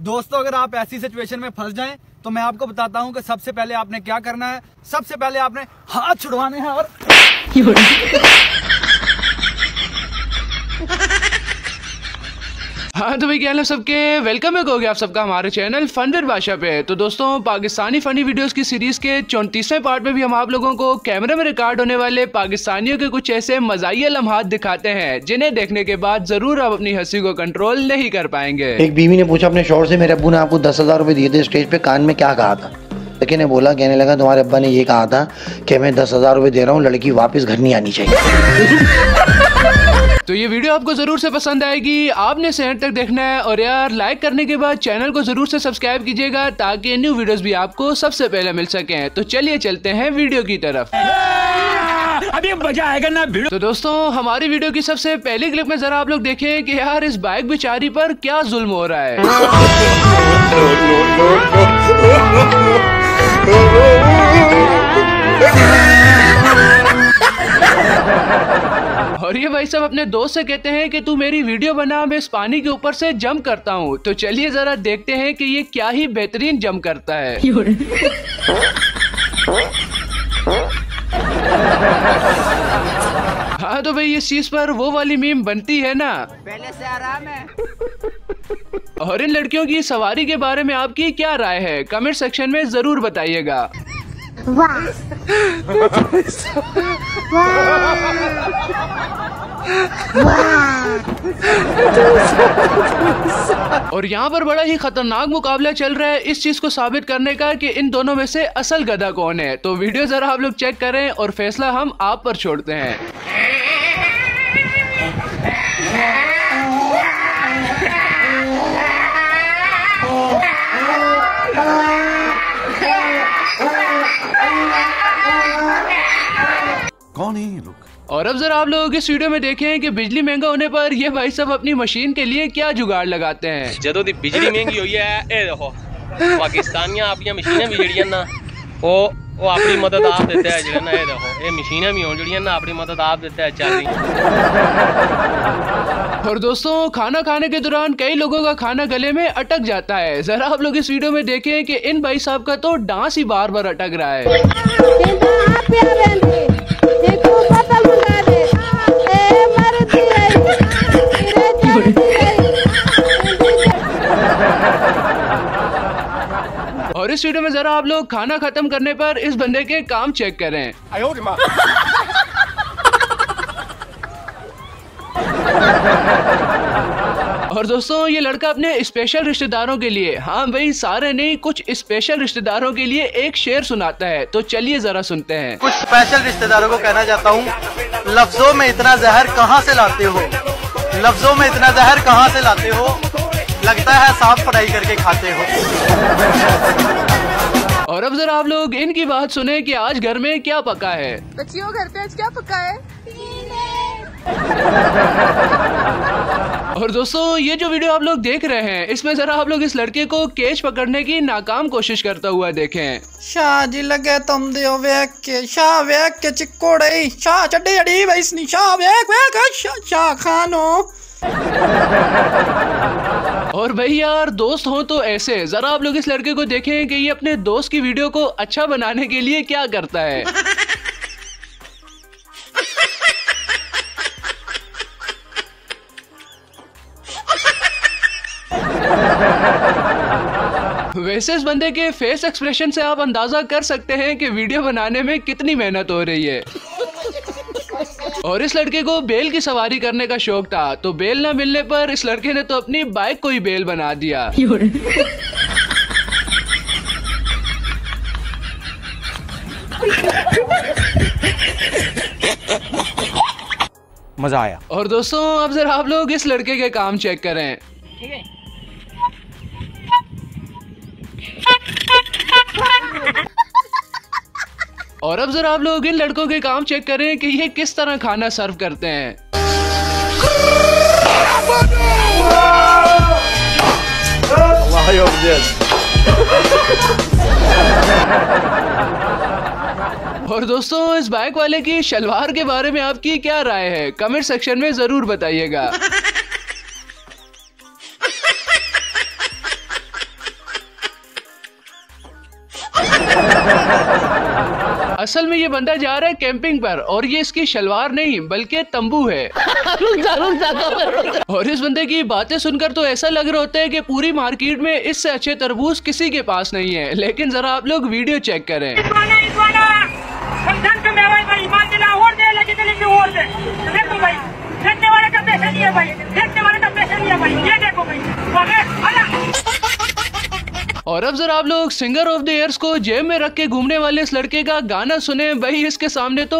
दोस्तों, अगर आप ऐसी सिचुएशन में फंस जाएँ तो मैं आपको बताता हूँ कि सबसे पहले आपने क्या करना है। सबसे पहले आपने हाथ छुड़वाने हैं और हाँ तो भाई क्या हाल है सबके? वेलकम है कहोगे आप सबका हमारे चैनल फनवेर भाषा पे। तो दोस्तों पाकिस्तानी फनी वीडियोस की सीरीज़ के चौंतीसवें पार्ट में भी हम आप लोगों को कैमरे में रिकॉर्ड होने वाले पाकिस्तानियों के कुछ ऐसे मजाइया लम्हात दिखाते हैं जिन्हें देखने के बाद ज़रूर आप अपनी हँसी को कंट्रोल नहीं कर पाएँगे। एक बीवी ने पूछा अपने शोर से मेरे अबू ने आपको दस हज़ार रुपए दिए थे स्टेज पे कान में क्या कहा था? लड़के ने बोला कहने लगा तुम्हारे अब्बा ने ये कहा था कि मैं दस हज़ार रुपए दे रहा हूँ लड़की वापस घर नहीं आनी चाहिए। तो ये वीडियो आपको ज़रूर से पसंद आएगी। आपने इसे एंड तक देखना है और यार लाइक करने के बाद चैनल को ज़रूर से सब्सक्राइब कीजिएगा ताकि न्यू वीडियोस भी आपको सबसे पहले मिल सके। तो चलिए चलते हैं वीडियो की तरफ़। अभी मज़ा आएगा ना भिड़ो तो दोस्तों हमारी वीडियो की सबसे पहली क्लिप में जरा आप लोग देखें कि यार इस बाइक बेचारी पर क्या जुल्म हो रहा है। और ये भाई साहब अपने दोस्त से कहते हैं कि तू मेरी वीडियो बना मैं इस पानी के ऊपर से जम करता हूँ। तो चलिए जरा देखते हैं कि ये क्या ही बेहतरीन जम करता है। हाँ तो भाई इस चीज़ पर वो वाली मीम बनती है ना। पहले से आराम है। और इन लड़कियों की सवारी के बारे में आपकी क्या राय है? कमेंट सेक्शन में ज़रूर बताइएगा। और यहाँ पर बड़ा ही खतरनाक मुकाबला चल रहा है इस चीज़ को साबित करने का कि इन दोनों में से असल गधा कौन है। तो वीडियो जरा आप लोग चेक करें और फैसला हम आप पर छोड़ते हैं। कौन है ये लोग? और अब जरा आप लोगों के स्टूडियो में देखें कि बिजली महँगा होने पर ये भाई सब अपनी मशीन के लिए क्या जुगाड़ लगाते हैं। जदों की बिजली महँगी हुई है ए देखो पाकिस्तानियाँ अपनी मशीनें भी ना वो ਉਹ ਆਪਣੀ ਮਦਦ ਆਪ ਦਿੰਦੇ ਆ ਜਿਹੜਾ ਨਾ ਇਹ ਦੇਖੋ ਇਹ ਮਸ਼ੀਨਾਂ ਵੀ ਹੋਣ ਜਿਹੜੀਆਂ ਨਾ ਆਪਣੀ ਮਦਦ ਆਪ ਦਿੰਦੇ ਆ ਚੱਲ ਰਹੀ और दोस्तों खाना खाने के दौरान कई लोगों का खाना गले में अटक जाता है जरा आप लोग इस वीडियो में देखें कि इन भाई साहब का तो डांस ही बार बार अटक रहा है और इस वीडियो में जरा आप लोग खाना खत्म करने पर इस बंदे के काम चेक करें। और दोस्तों ये लड़का अपने स्पेशल रिश्तेदारों के लिए हाँ भाई सारे नहीं कुछ स्पेशल रिश्तेदारों के लिए एक शेर सुनाता है। तो चलिए जरा सुनते हैं। कुछ स्पेशल रिश्तेदारों को कहना चाहता हूँ लफ्जों में इतना जहर कहाँ से लाते हो? लफ्जों में इतना जहर कहाँ से लाते हो? लगता है साफ़ पढ़ाई करके खाते हो। और अब जरा आप लोग इनकी बात सुने कि आज घर में क्या पका है। बच्चियों घर पे आज क्या पका है? और दोस्तों ये जो वीडियो आप लोग देख रहे हैं इसमें जरा आप लोग इस लड़के को केच पकड़ने की नाकाम कोशिश करता हुआ देखें। शाह जी लगे तुम दियो वेख के शाह वेख के चिक्कोड़े शाह चड्डी अड़ी वैसनी शाह वेख वेख शाह शाह खानो। और भाई यार, दोस्त हो तो ऐसे। जरा आप लोग इस लड़के को देखें कि ये अपने दोस्त की वीडियो को अच्छा बनाने के लिए क्या करता है। वैसे इस बंदे के फेस एक्सप्रेशन से आप अंदाज़ा कर सकते हैं कि वीडियो बनाने में कितनी मेहनत हो रही है। और इस लड़के को बेल की सवारी करने का शौक था तो बेल ना मिलने पर इस लड़के ने तो अपनी बाइक को ही बेल बना दिया। मज़ा आया। और दोस्तों अब जरा आप लोग इस लड़के के काम चेक करें। और अब जरा आप लोग इन लड़कों के काम चेक करें कि ये किस तरह खाना सर्व करते हैं। और दोस्तों, इस बाइक वाले की शलवार के बारे में आपकी क्या राय है? कमेंट सेक्शन में ज़रूर बताइएगा। असल में ये बंदा जा रहा है कैंपिंग पर और ये इसकी शलवार नहीं बल्कि तंबू है। और इस बंदे की बातें सुनकर तो ऐसा लग रहा होता है कि पूरी मार्केट में इससे अच्छे तरबूज किसी के पास नहीं है लेकिन जरा आप लोग वीडियो चेक करें। अब जरा आप लोग सिंगर ऑफ द ईयर्स को जेब में रख के घूमने वाले इस लड़के का गाना सुने भाई इसके सामने तो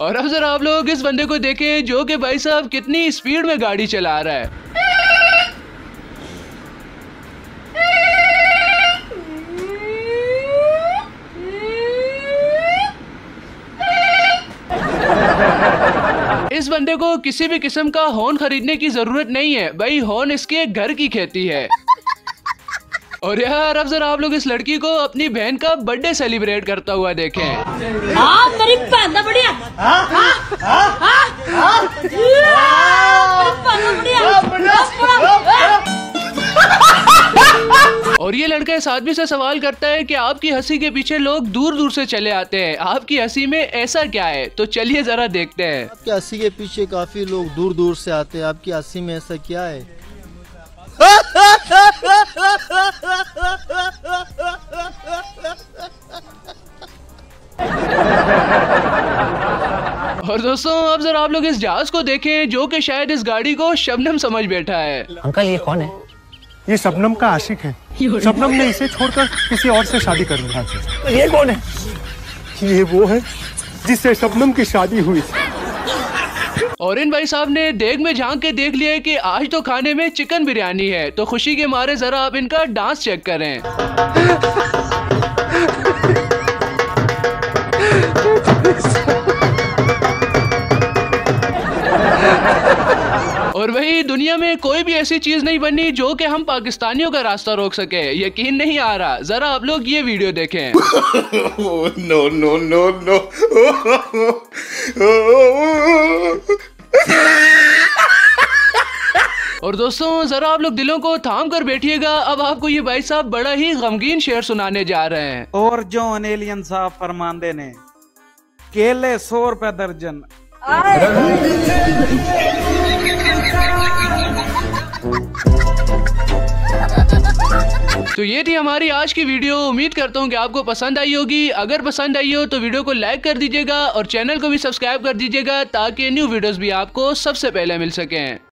और अब जरा आप लोग इस बंदे को देखें जो कि भाई साहब कितनी स्पीड में गाड़ी चला रहा है इस बंदे को किसी भी किस्म का हॉर्न खरीदने की ज़रूरत नहीं है। भाई हॉर्न इसके घर की खेती है। और यार अब जरा आप लोग इस लड़की को अपनी बहन का बर्थडे सेलिब्रेट करता हुआ देखें। हाँ मेरी भैन इस आदमी से सवाल करता है कि आपकी हँसी के पीछे लोग दूर दूर से चले आते हैं। आपकी हँसी में ऐसा क्या है? तो चलिए जरा देखते हैं। आपकी हँसी के पीछे काफ़ी लोग दूर दूर से आते हैं। आपकी हँसी में ऐसा क्या है? और दोस्तों अब जरा आप लोग इस जहाज़ को देखें जो कि शायद इस गाड़ी को शबनम समझ बैठा है। अंकल ये कौन है? ये शबनम का आशिक है। शबनम ने इसे छोड़कर किसी और से शादी कर लिया ये कौन है? ये वो है जिससे शबनम की शादी हुई। थी और इन भाई साहब ने देख में झाँक के देख लिया है कि आज तो खाने में चिकन बिरयानी है। तो खुशी के मारे जरा आप इनका डांस चेक करें। और वही दुनिया में कोई भी ऐसी चीज़ नहीं बनी जो कि हम पाकिस्तानियों का रास्ता रोक सके। यकीन नहीं आ रहा। जरा आप लोग ये वीडियो देखें। नो नो नो नो और दोस्तों जरा आप लोग दिलों को थाम कर बैठिएगा। अब आपको ये भाई साहब बड़ा ही गमगीन शेर सुनाने जा रहे हैं। और जो अनिलियन साहब फरमांदे ने केले सौ रुपए दर्जन। तो ये थी हमारी आज की वीडियो। उम्मीद करता हूँ कि आपको पसंद आई होगी। अगर पसंद आई हो तो वीडियो को लाइक कर दीजिएगा और चैनल को भी सब्सक्राइब कर दीजिएगा ताकि न्यू वीडियोस भी आपको सबसे पहले मिल सकें।